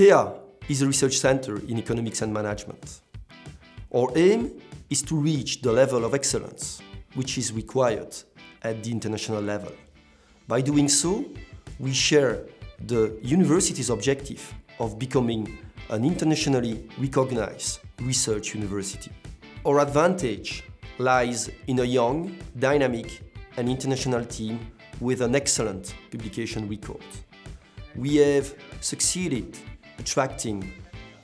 CREA is a research center in economics and management. Our aim is to reach the level of excellence which is required at the international level. By doing so, we share the university's objective of becoming an internationally recognized research university. Our advantage lies in a young, dynamic and international team with an excellent publication record. We have succeeded attracting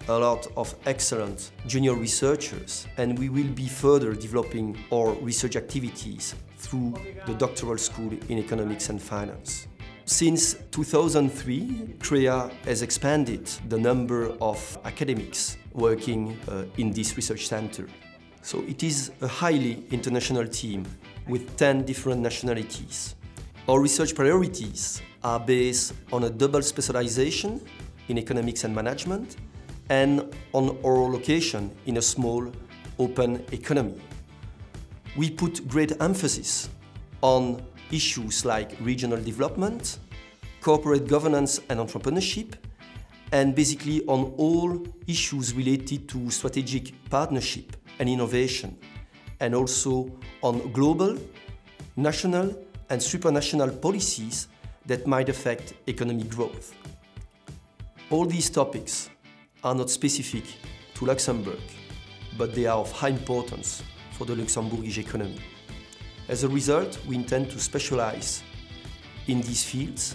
a lot of excellent junior researchers and we will be further developing our research activities through the doctoral school in economics and finance. Since 2003, CREA has expanded the number of academics working uh, in this research center. So it is a highly international team with 10 different nationalities. Our research priorities are based on a double specialization in economics and management and on our location in a small open economy. We put great emphasis on issues like regional development, corporate governance and entrepreneurship, and basically on all issues related to strategic partnership and innovation, and also on global, national and supranational policies that might affect economic growth. All these topics are not specific to Luxembourg, but they are of high importance for the Luxembourgish economy. As a result, we intend to specialize in these fields,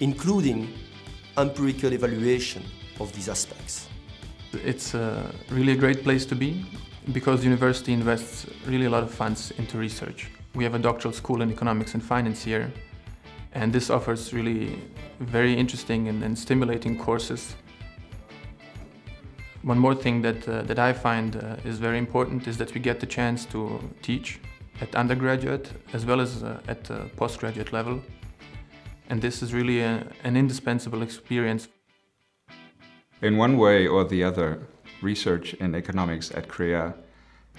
including empirical evaluation of these aspects. It's a really a great place to be because the university invests really a lot of funds into research. We have a doctoral school in economics and finance here, and this offers really very interesting and, and stimulating courses one more thing that, uh, that I find uh, is very important is that we get the chance to teach at undergraduate as well as uh, at postgraduate level. And this is really a, an indispensable experience. In one way or the other, research in economics at CREA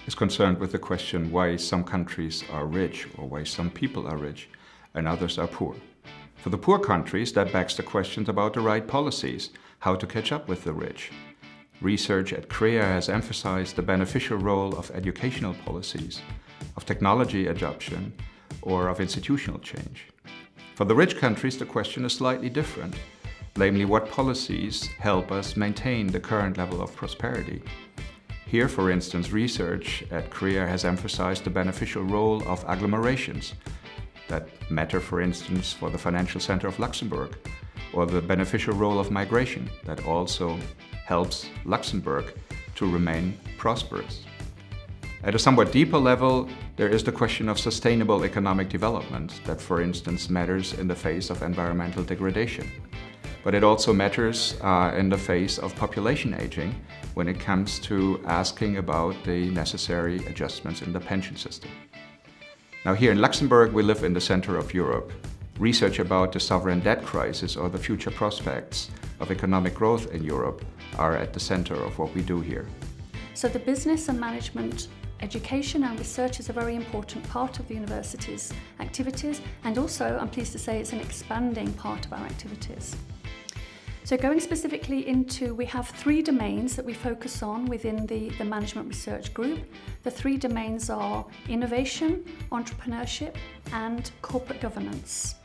is concerned with the question why some countries are rich or why some people are rich and others are poor. For the poor countries, that begs the questions about the right policies, how to catch up with the rich, Research at CREA has emphasized the beneficial role of educational policies, of technology adoption, or of institutional change. For the rich countries, the question is slightly different, namely what policies help us maintain the current level of prosperity. Here, for instance, research at CREA has emphasized the beneficial role of agglomerations that matter, for instance, for the financial center of Luxembourg, or the beneficial role of migration that also helps Luxembourg to remain prosperous. At a somewhat deeper level, there is the question of sustainable economic development that, for instance, matters in the face of environmental degradation. But it also matters uh, in the face of population aging when it comes to asking about the necessary adjustments in the pension system. Now here in Luxembourg, we live in the center of Europe. Research about the sovereign debt crisis or the future prospects of economic growth in Europe are at the center of what we do here. So the business and management Education and research is a very important part of the university's activities and also, I'm pleased to say, it's an expanding part of our activities. So going specifically into, we have three domains that we focus on within the, the management research group. The three domains are innovation, entrepreneurship and corporate governance.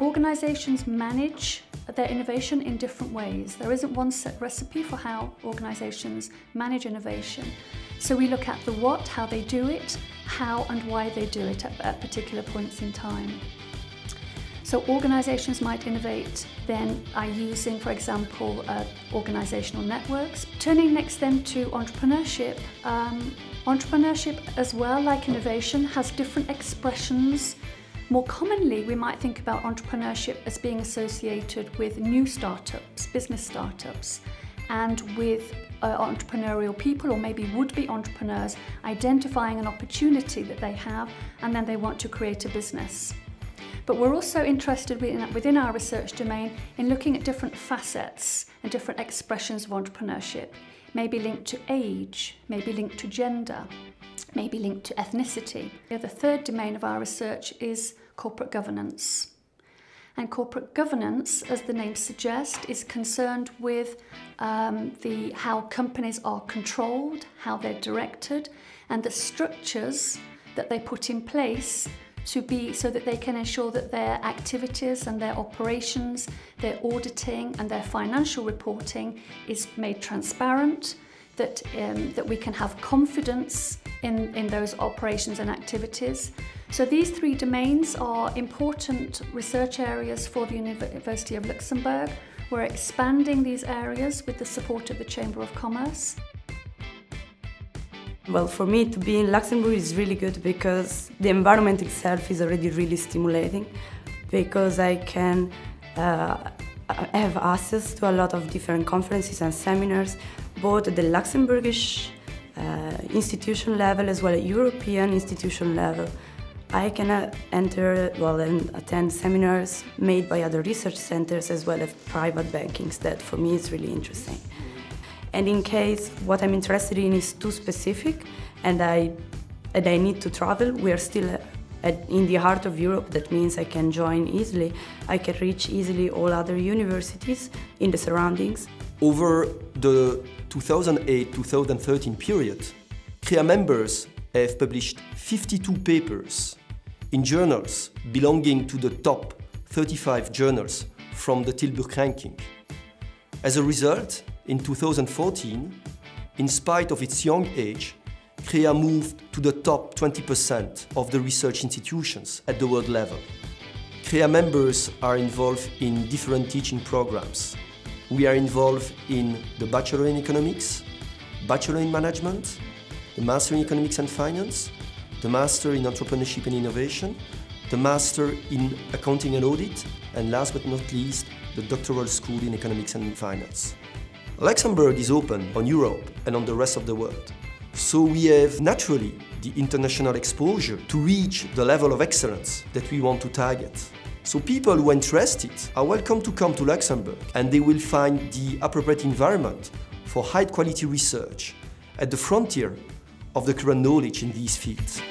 Organisations manage their innovation in different ways. There isn't one set recipe for how organisations manage innovation. So we look at the what, how they do it, how and why they do it at, at particular points in time. So organisations might innovate then by using, for example, uh, organisational networks. Turning next then to entrepreneurship. Um, entrepreneurship as well, like innovation, has different expressions more commonly, we might think about entrepreneurship as being associated with new startups, business startups, and with uh, entrepreneurial people or maybe would-be entrepreneurs identifying an opportunity that they have and then they want to create a business. But we're also interested within our research domain in looking at different facets and different expressions of entrepreneurship, maybe linked to age, maybe linked to gender, maybe linked to ethnicity. The third domain of our research is corporate governance. And corporate governance, as the name suggests, is concerned with um, the, how companies are controlled, how they're directed, and the structures that they put in place to be so that they can ensure that their activities and their operations, their auditing and their financial reporting is made transparent, that, um, that we can have confidence in, in those operations and activities. So these three domains are important research areas for the University of Luxembourg. We're expanding these areas with the support of the Chamber of Commerce. Well, for me to be in Luxembourg is really good because the environment itself is already really stimulating because I can uh, have access to a lot of different conferences and seminars, both at the Luxembourgish uh, institution level as well as European institution level. I can uh, enter, well, and attend seminars made by other research centers as well as private bankings that for me is really interesting. And in case what I'm interested in is too specific and I, and I need to travel, we are still at, in the heart of Europe. That means I can join easily. I can reach easily all other universities in the surroundings. Over the 2008-2013 period, CREA members have published 52 papers in journals belonging to the top 35 journals from the Tilburg ranking. As a result, in 2014, in spite of its young age, CREA moved to the top 20% of the research institutions at the world level. CREA members are involved in different teaching programs. We are involved in the Bachelor in Economics, Bachelor in Management, the Master in Economics and Finance, the Master in Entrepreneurship and Innovation, the Master in Accounting and Audit, and last but not least, the Doctoral School in Economics and Finance. Luxembourg is open on Europe and on the rest of the world. So we have naturally the international exposure to reach the level of excellence that we want to target. So people who are interested are welcome to come to Luxembourg and they will find the appropriate environment for high quality research at the frontier of the current knowledge in these fields.